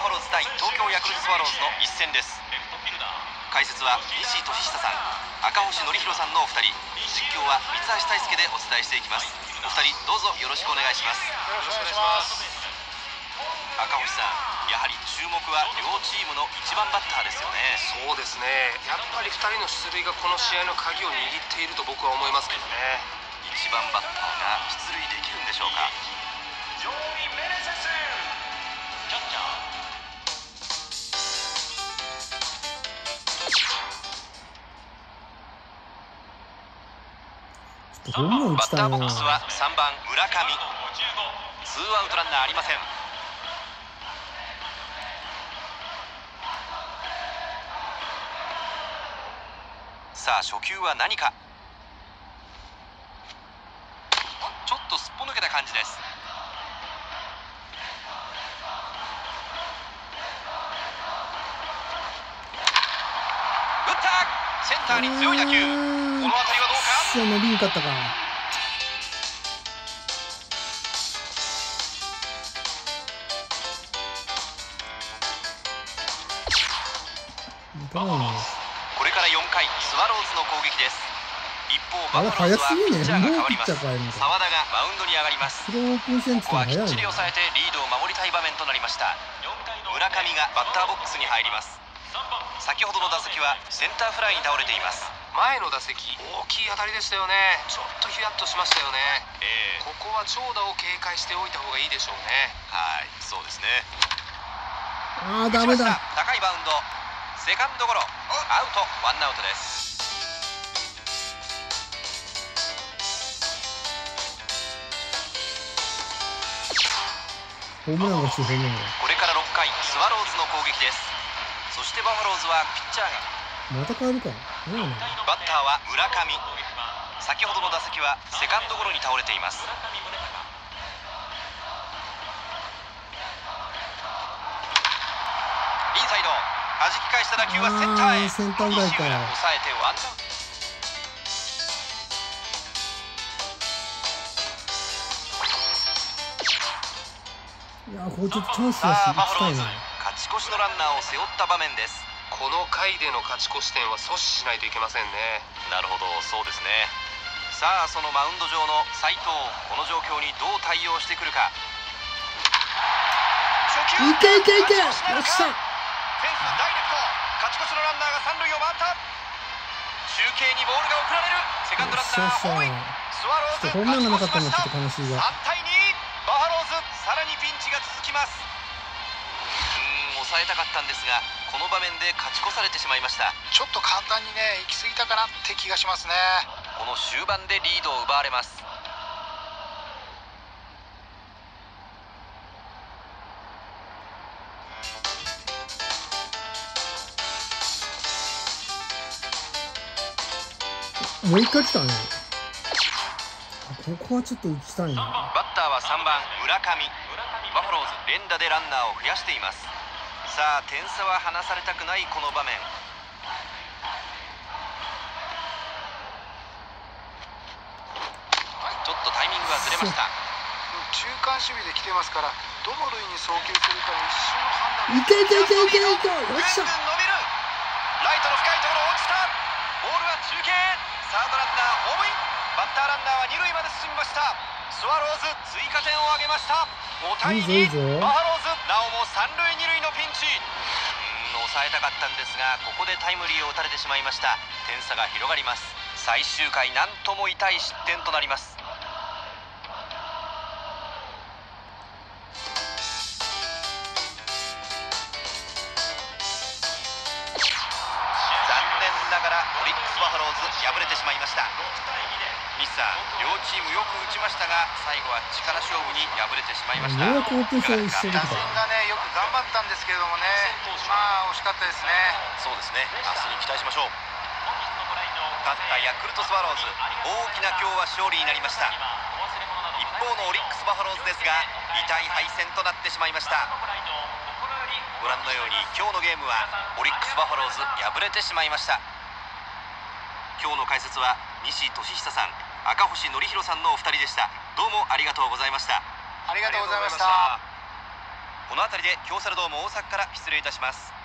バファローズ対東京ヤクルトスワローズの一戦です。解説は西俊久さん赤星則弘さんのお二人。実況は三橋大輔でお伝えしていきます。お二人どうぞよろしくお願いします。よろしくお願いします。赤星さんやはり注目は両チームの一番バッターですよね。そうですね。やっぱり2人の出塁がこの試合の鍵を握っていると僕は思いますけどね。一番バッターが出塁できるんでしょうかちょっとホームラン打バッターボックスは3番村上。ツーアウトランナーありません。さあ初球は何か。ちょっとすっぽ抜けた感じです。打った。センターに強い打球。この当たりは伸びにかったか。ダメだなこれから4回スワローズの攻撃です。一方バファローズは早すぎね。ピッチャーが変わります。澤田がマウンドに上がります。ここはきっちり抑えてリードを守りたい場面となりました。村上がバッターボックスに入ります。先ほどの打席はセンターフライに倒れています前の打席大きい当たりでしたよね。ちょっとヒヤッとしましたよね。ええ。ここは長打を警戒しておいた方がいいでしょうね。はいそうですね。あーダメだ。した。高いバウンド。セカンドゴロ。アウト。ワンアウトです。これから6回スワローズの攻撃です。そしてバファローズはピッチャーがまた変えるか。何やねんバッターは村上。先ほどの打席はセカンドゴロに倒れています。インサイド。弾き返した打球はセンターへ。センターフライか。抑えてワンいやこれちょっとチャンスさだし勝ち越しのランナーを背負った場面ですこの回での勝ち越し点は阻止しないといけませんね。なるほどそうですね。さあそのマウンド上の斉藤この状況にどう対応してくるか。初球いけいけいけよっしゃ。フェンスダイレクト勝ち越しのランナーが三塁を回った。中継にボールが送られるセカンドランナーホームインスワローズホームランがなかったちょっと勝ち越しました悲しいが3対2バファローズさらにピンチが続きます。うーん抑えたかったんですがこの場面で勝ち越されてしまいました。ちょっと簡単にね行き過ぎたかなって気がしますね。この終盤でリードを奪われます。もう一回来たね。あここはちょっと打ちたいな。バッターは3番村上。バファローズ連打でランナーを増やしていますさあ点差は離されたくないこの場面。ちょっとタイミングがずれました。中間守備で来てますからどの塁に送球するかの一瞬の判断いけいけいけいけいけ伸びるライトの深いところ落ちたボールは中継。サードランナーホームインバッターランナーは二塁まで進みました。スワローズ追加点を挙げました。5対2いいぞいいぞ。バファローズおも三塁二塁のピンチ。うん抑えたかったんですがここでタイムリーを打たれてしまいました。点差が広がります。最終回何とも痛い失点となります。残念ながらオリックス・バファローズ敗れてしまいました。西さん両チームよく打ちましたが最後は力勝負に敗れてしまいました。打線がねよく頑張ったんですけれどもね。まあ惜しかったですね。そうですね。明日に期待しましょう。勝ったヤクルトスワローズ。大きな今日は勝利になりました。一方のオリックス・バファローズですが痛い敗戦となってしまいました。ご覧のように今日のゲームはオリックス・バファローズ敗れてしまいました。今日の解説は西俊久さん赤星則弘さんのお二人でした。どうもありがとうございました。ありがとうございました。この辺りで京セラドーム大阪から失礼いたします